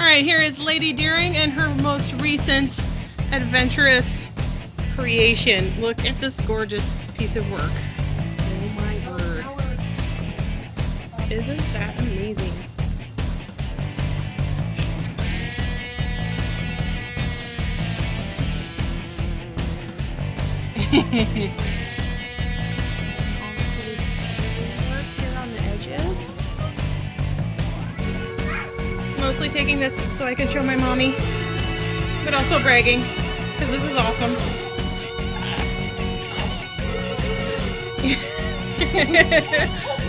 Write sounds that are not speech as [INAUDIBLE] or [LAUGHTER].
All right, here is Lady Deering and her most recent adventurous creation. Look at this gorgeous piece of work. Oh my word. Isn't that amazing? [LAUGHS] Mostly taking this so I can show my mommy, but also bragging, because this is awesome. [LAUGHS]